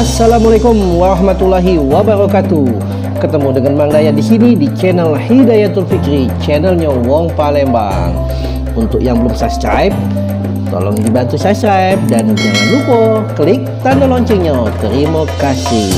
Assalamualaikum warahmatullahi wabarakatuh. Ketemu dengan Mang Dayat di sini di channel Hidayatul Fikri, channelnya Wong Palembang. Untuk yang belum subscribe, tolong dibantu subscribe dan jangan lupa klik tanda loncengnya. Terima kasih.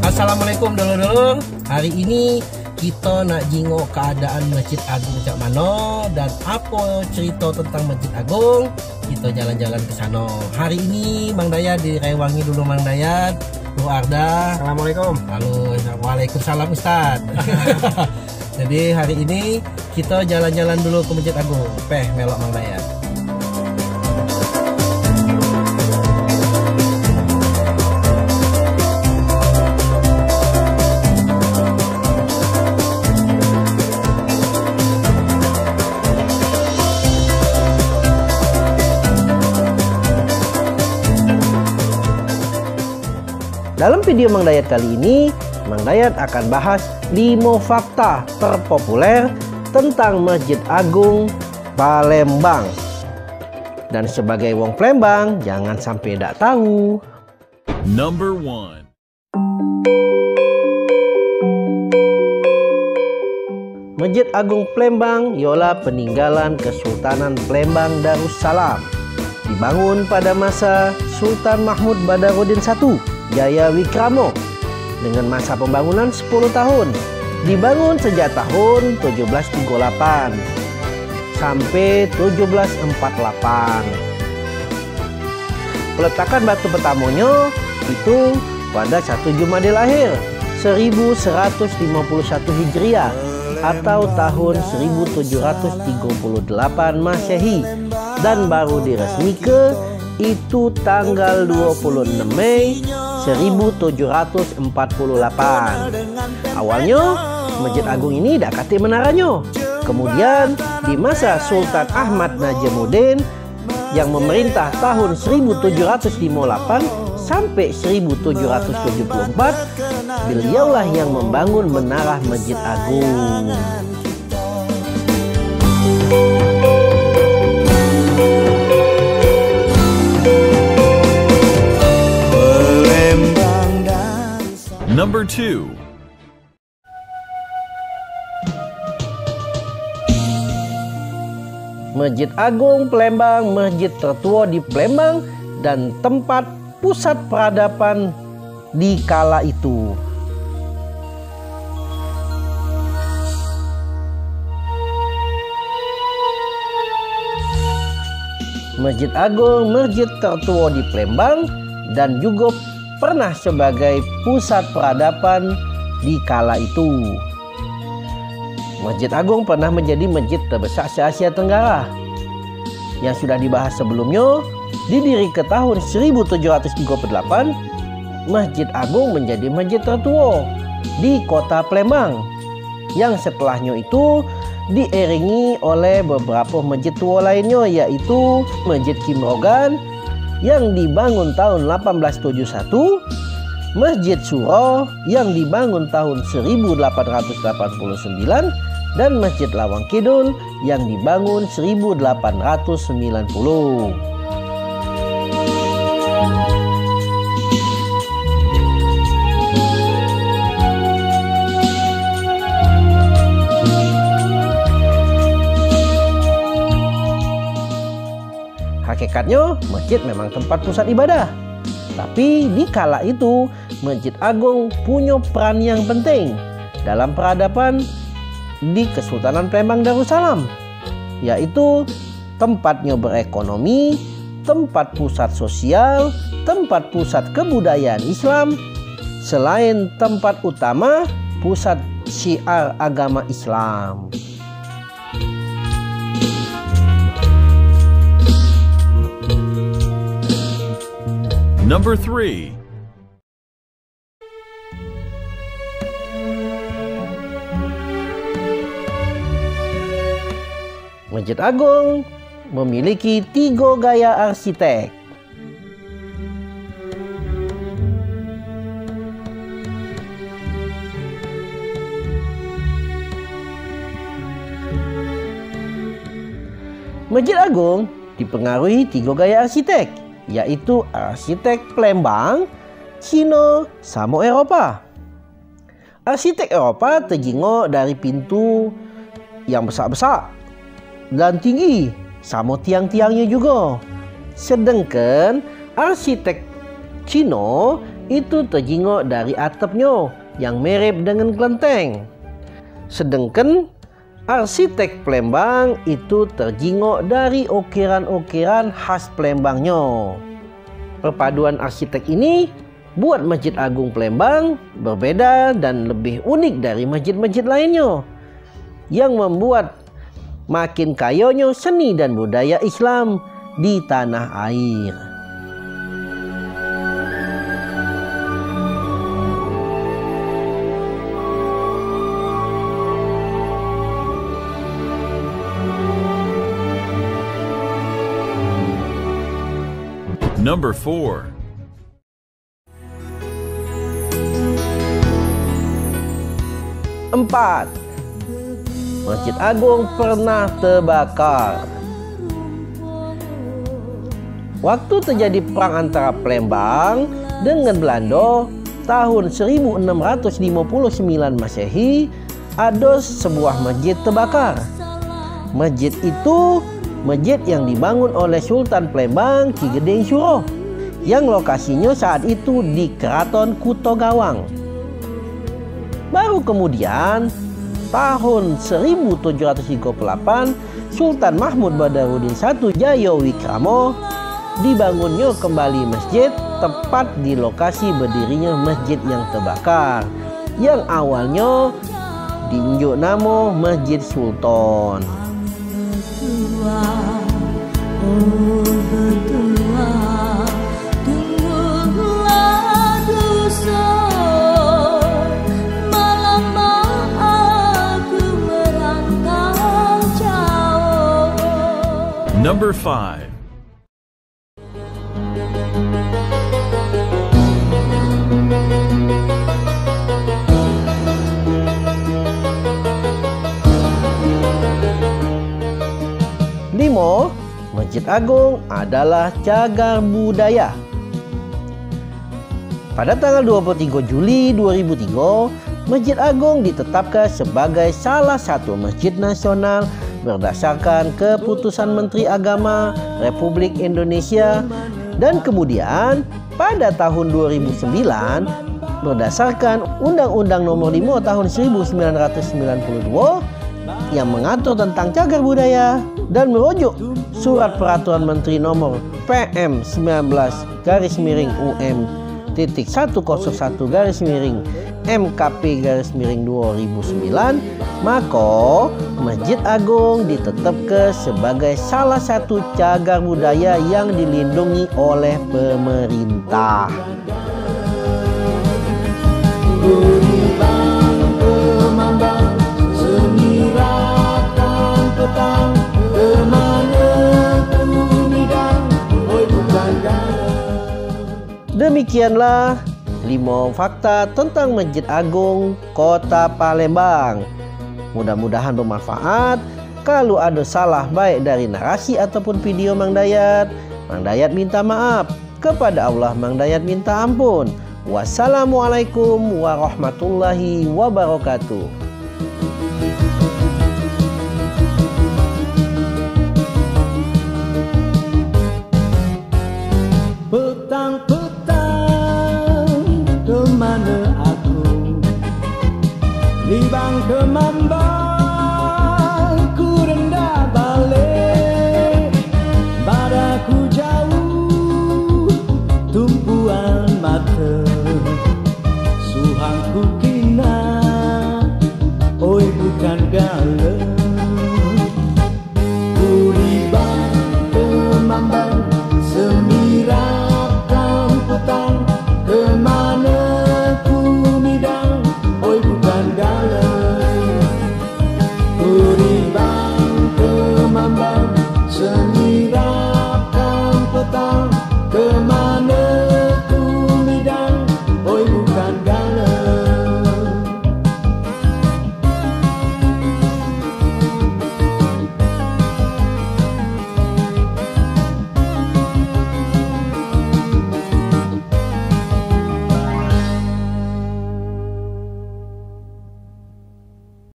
Assalamualaikum dulu-dulu. Hari ini kita nak jingok keadaan Masjid Agung Cak Mano dan apa cerita tentang Masjid Agung. Kita jalan-jalan ke sana. Hari ini Bang Dayat direwangi dulu Bang Dayat. Bu Arda. Assalamualaikum. Halo, Waalaikumsalam Ustaz. Jadi hari ini kita jalan-jalan dulu ke Masjid Agung. Peh melok Bang Dayat. Dalam video Mang Dayat kali ini, Mang Dayat akan bahas 5 fakta terpopuler tentang Masjid Agung Palembang. Dan sebagai wong Palembang, jangan sampai tidak tahu. Number one. Masjid Agung Palembang ialah peninggalan Kesultanan Palembang Darussalam. Dibangun pada masa Sultan Mahmud Badarudin I Jaya Wikramo dengan masa pembangunan 10 tahun. Dibangun sejak tahun 1738 sampai 1748. Peletakan batu pertamanya itu pada 1 Jumadil akhir 1151 Hijriah atau tahun 1738 Masehi dan baru diresmikan itu tanggal 26 Mei 1748. Awalnya Masjid Agung ini tidak kati menaranya. Kemudian di masa Sultan Ahmad Najamuddin yang memerintah tahun 1758 sampai 1774 beliaulah yang membangun menara Masjid Agung. Number two. Masjid Agung Palembang, masjid tertua di Palembang dan tempat pusat peradaban di kala itu. Masjid Agung, masjid tertua di Palembang dan juga pernah sebagai pusat peradaban di kala itu. Masjid Agung pernah menjadi masjid terbesar se-Asia Tenggara. Yang sudah dibahas sebelumnya, didiri ke tahun 1738, Masjid Agung menjadi masjid tertua di kota Palembang. Yang setelahnya itu diiringi oleh beberapa masjid tua lainnya yaitu Masjid Kimrogan yang dibangun tahun 1871, Masjid Suro yang dibangun tahun 1889 dan Masjid Lawang Kidul yang dibangun 1890. Hakikatnya, masjid memang tempat pusat ibadah. Tapi di kala itu, Masjid Agung punya peran yang penting dalam peradaban di Kesultanan Palembang Darussalam, yaitu tempatnya berekonomi, tempat pusat sosial, tempat pusat kebudayaan Islam, selain tempat utama pusat syiar agama Islam. Number three. Masjid Agung memiliki tiga gaya arsitek. Masjid Agung dipengaruhi tiga gaya arsitek, yaitu arsitek Palembang, Cina, sama Eropah. Arsitek Eropah terjenguk dari pintu yang besar-besar dan tinggi, sama tiang-tiangnya juga. Sedangkan arsitek Cina itu terjenguk dari atapnya yang mirip dengan kelenteng. Sedangkan arsitek Palembang itu terjenguk dari ukiran-ukiran khas Palembangnya. Perpaduan arsitek ini buat Masjid Agung Palembang berbeda dan lebih unik dari masjid-masjid lainnya yang membuat makin kayanya seni dan budaya Islam di tanah air. Number 4. Empat, Masjid Agung pernah terbakar. Waktu terjadi perang antara Palembang dengan Belanda tahun 1659 Masehi, ada sebuah masjid terbakar. Masjid itu masjid yang dibangun oleh Sultan Palembang Ki Gedeng Suroh yang lokasinya saat itu di Keraton Kuto Gawang. Baru kemudian tahun 1738 Sultan Mahmud Badarudin I Jaya Wikramo dibangunnya kembali masjid tepat di lokasi berdirinya masjid yang terbakar yang awalnya diunjuk nama Masjid Sultan. Number 5. Limo, Masjid Agung adalah cagar budaya. Pada tanggal 23 Juli 2003, Masjid Agung ditetapkan sebagai salah satu masjid nasional berdasarkan keputusan Menteri Agama Republik Indonesia dan kemudian pada tahun 2009 berdasarkan Undang-Undang Nomor 5 Tahun 1992 yang mengatur tentang cagar budaya dan merujuk Surat Peraturan Menteri Nomor PM 19 garis miring UM titik 101 garis miring MKP garis miring 2009 maka Masjid Agung ditetapkan sebagai salah satu cagar budaya yang dilindungi oleh pemerintah. Demikianlah lima fakta tentang Masjid Agung Kota Palembang. Mudah-mudahan bermanfaat. Kalau ada salah baik dari narasi ataupun video Mang Dayat, Mang Dayat minta maaf. Kepada Allah Mang Dayat minta ampun. Wassalamualaikum warahmatullahi wabarakatuh.